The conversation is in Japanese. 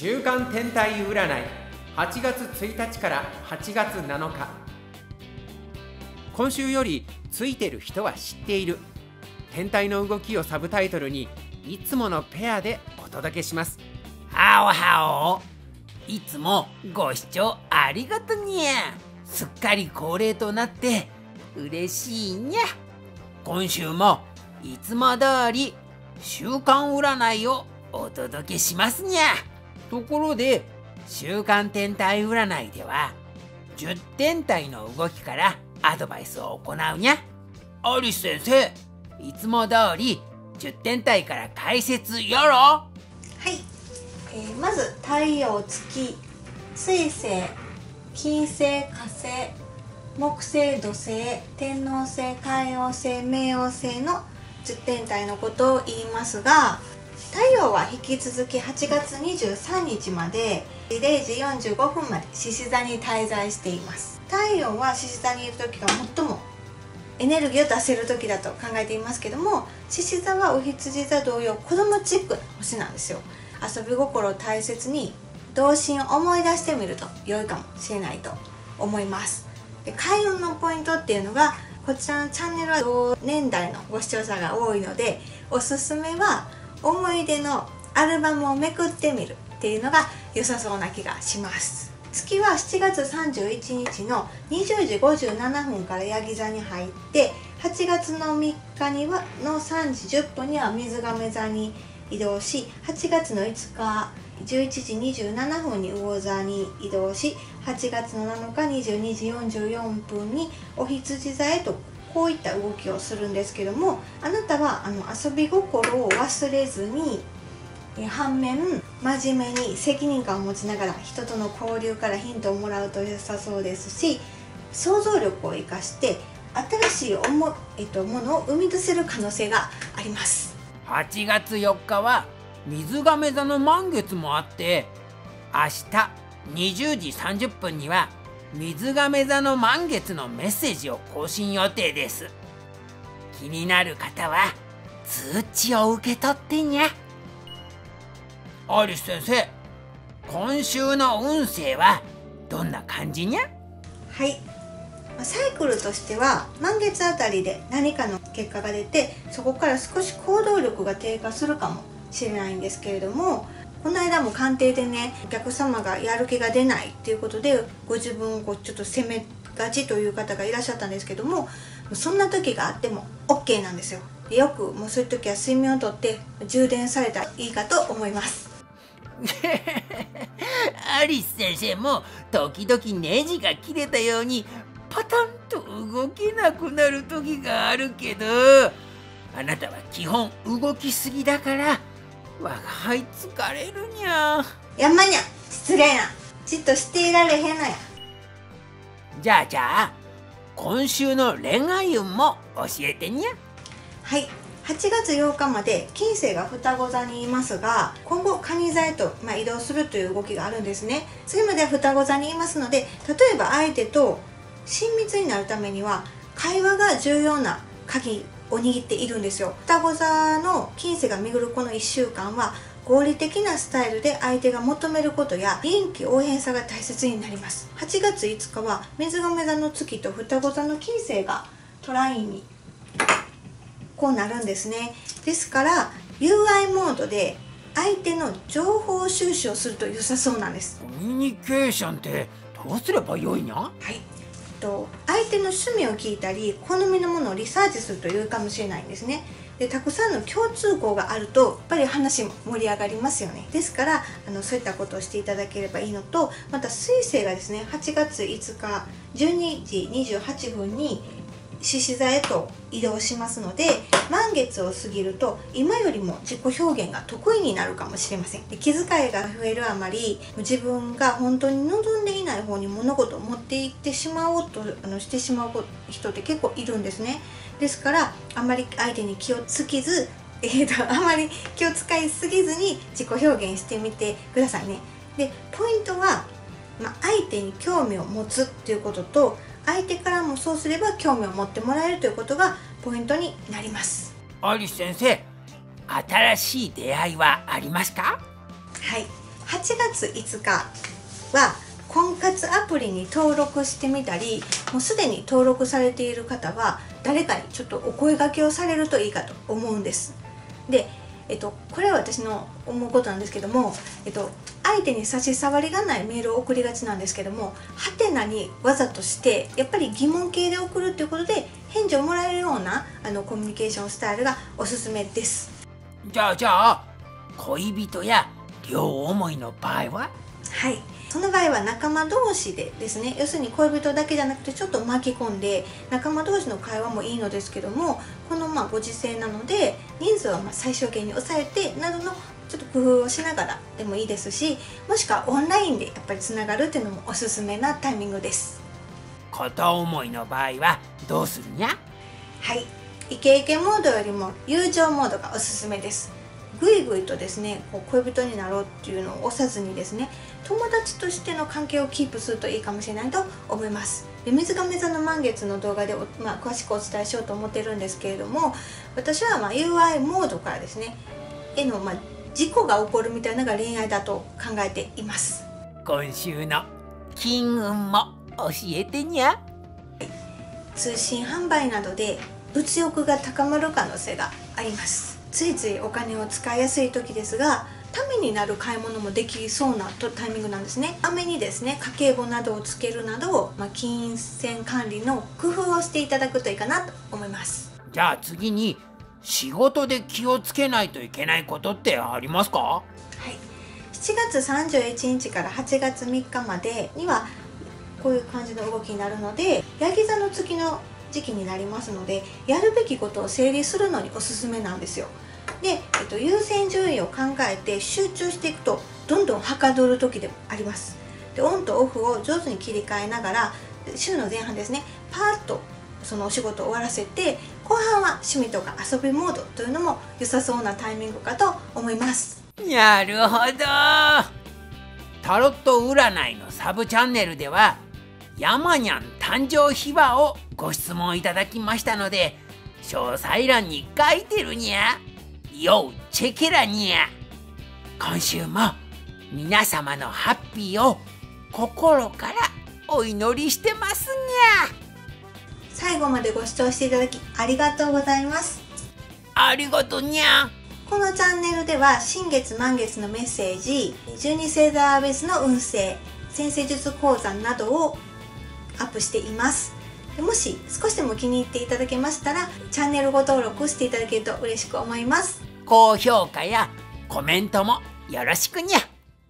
週間天体占い。8月1日から8月7日。今週よりついてる人は知っている。天体の動きをサブタイトルにいつものペアでお届けします。ハオハオ。いつもご視聴ありがとにゃすっかり恒例となって嬉しいにゃ。今週もいつも通り週間占いをお届けしますにゃ。ところで週間天体占いでは10天体の動きからアドバイスを行うにゃ。アリス先生。いつも通り10天体から解説よろ。はい、えー、まず太陽月水星金星火星木星土星天王星海王星冥王星の10天体のことを言いますが太陽は引き続き8月23日まで0時45分まで獅子座に滞在しています。太陽は獅子座にいる時が最もエネルギーを出せる時だと考えていますけども獅子座はお羊座同様子供チックな星なんですよ。遊び心を大切に童心を思い出してみると良いかもしれないと思います。で開運のポイントっていうのがこちらのチャンネルは同年代のご視聴者が多いのでおすすめは思い出のアルバムをめくってみるっていうのが良さそうな気がします。月は7月31日の20時57分からヤギ座に入って8月の3日にはの3時10分には水亀座に移動し8月の5日11時27分に魚座に移動し8月の7日22時44分にお羊座へとこういった動きをするんですけどもあなたはあの遊び心を忘れずに反面真面目に責任感を持ちながら人との交流からヒントをもらうと良さそうですし想像力を生かして新しいおも、えっと、ものを生み出せる可能性があります。8月4日は水亀座の満月もあって明日20時30分には水亀座の満月のメッセージを更新予定です。気になる方は通知を受け取ってにゃ。アリス先生今週の運勢はどんな感じにゃ？はい。サイクルとしては満月あたりで何かの結果が出てそこから少し行動力が低下するかもしれないんですけれどもこの間も鑑定でねお客様がやる気が出ないっていうことでご自分をこうちょっと責めがちという方がいらっしゃったんですけどもそんな時があっても OK なんですよ。よくもうそういう時は睡眠をとって充電されたらいいかと思います。アリス先生も時々ネジが切れたようにパタンと動けなくなる時があるけどあなたは基本動きすぎだから我が輩疲れるにゃやんまにゃ失礼なじっとしてい。られへんのやじゃあじゃあ今週の恋愛運も教えてにゃはい。8月8日まで金星が双子座にい。ますが今後蟹座へと、まあ、移動するとい。う動きがあるんですね次までは双子座にい。ますので例えば相手と親密になるためには会話が重要な鍵を握っているんですよ。双子座の金星が巡るこの1週間は合理的なスタイルで相手が求めることや臨機応変さが大切になります。8月5日は水亀座の月と双子座の金星がトラインにこうなるんですね。ですから UI モードで相手の情報収集をすると良さそうなんです。コミュニケーションってどうすればよいなはいと相手の趣味を聞いたり好みのものをリサーチするというかもしれないんですね。でたくさんの共通項があるとやっぱり話も盛り上がりますよね。ですからあのそういったことをしていただければいいのとまた彗星がですね8月5日12時28分に獅子座へと移動しますので満月を過ぎると今よりも自己表現が得意になるかもしれません。で気遣いが増えるあまり自分が本当に望んでいない方に物事を持っていってしまおうとあのしてしまう人って結構いるんですね。ですからあまり相手に気をつけずえーと、とあまり気を使いすぎずに自己表現してみてくださいね。でポイントは、まあ、相手に興味を持つっていうことと相手からもそうすれば興味を持ってもらえるということがポイントになります。アリス先生新しい出会いはありますか？はい。8 8月5日は婚活アプリに登録してみたりもうすでに登録されている方は誰かにちょっとお声がけをされるといいかと思うんです。で、えっと、これは私の思うことなんですけども、えっと、相手に差し障りがないメールを送りがちなんですけどもハテナにわざとしてやっぱり疑問形で送るっていうことで返事をもらえるようなあのコミュニケーションスタイルがおすすめです。じゃあじゃあ恋人や両思いの場合は？はい。その場合は仲間同士でですね要するに恋人だけじゃなくてちょっと巻き込んで仲間同士の会話もいいのですけどもこのまあご時世なので人数はま最小限に抑えてなどのちょっと工夫をしながらでもいいですしもしくはオンラインでやっぱりつながるっていうのもおすすめなタイミングです。片思いの場合はどうするにゃ？はい。イケイケモードよりも友情モードがおすすめですぐいぐいとですねこう恋人になろうっていうのを押さずにですね友達としての関係をキープするといいかもしれないと思います。で水亀座の満月の動画でまあ、詳しくお伝えしようと思ってるんですけれども私はま UI モードからですねへのま事故が起こるみたいなのが恋愛だと考えています。今週の金運も教えてにゃ。通信販売などで物欲が高まる可能性がありますついついお金を使いやすい時ですがためになる買い物もできそうなタイミングなんですね。雨にですね家計簿などをつけるなど、まあ、金銭管理の工夫をしていただくといいかなと思います。じゃあ次に仕事で気をつけないといけないことってありますか？はい。7月31日から8月3日までにはこういう感じの動きになるのでヤギ座の月の時期になりますのでやるべきことを整理するのにおすすめなんですよ。で、えっと、優先順位を考えて集中していくとどんどんはかどる時でもあります。でオンとオフを上手に切り替えながら週の前半ですねパーッとそのお仕事を終わらせて後半は趣味とか遊びモードというのも良さそうなタイミングかと思います。なるほど。タロット占いのサブチャンネルでは山にゃん誕生秘話をご質問いただきましたので詳細欄に書いてるにゃ。よチェケラニア今週も皆様のハッピーを心からお祈りしてますにゃ。最後までご視聴していただきありがとうございます。ありがとうにゃ。このチャンネルでは新月満月のメッセージ12星座別の運勢先生術講座などをアップしていますもし少しでも気に入っていただけましたらチャンネルご登録していただけると嬉しく思います高評価やコメントもよろしくにゃ。